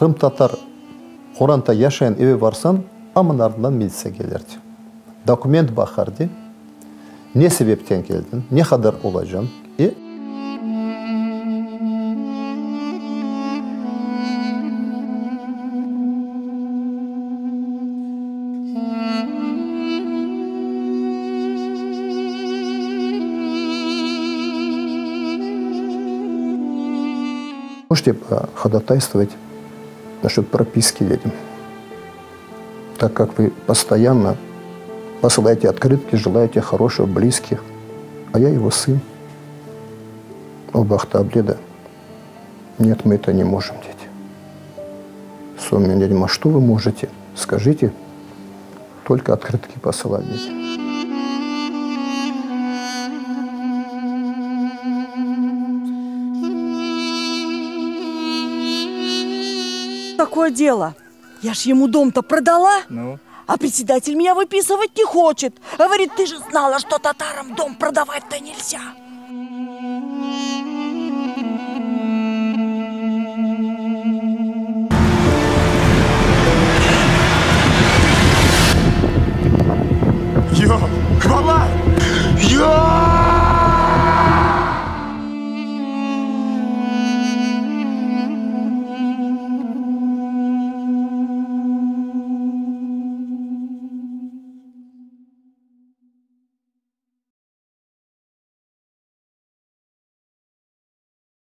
Хрым татар Құранта яшайын eve барсам, амын артынан милиция келерді. Документ бақарды, не себептен келдің, не қадар олажан. И Можете э, ходатайствовать насчет прописки ведьм, так как вы постоянно посылаете открытки, желаете хорошего, близких, а я его сын, оба Ахтабледа. Нет, мы это не можем, дети. Дядя, а что вы можете? Скажите, только открытки посылать, дети. Такое дело. Я ж ему дом-то продала. Ну? А председатель меня выписывать не хочет. Говорит, ты же знала, что татарам дом продавать-то нельзя.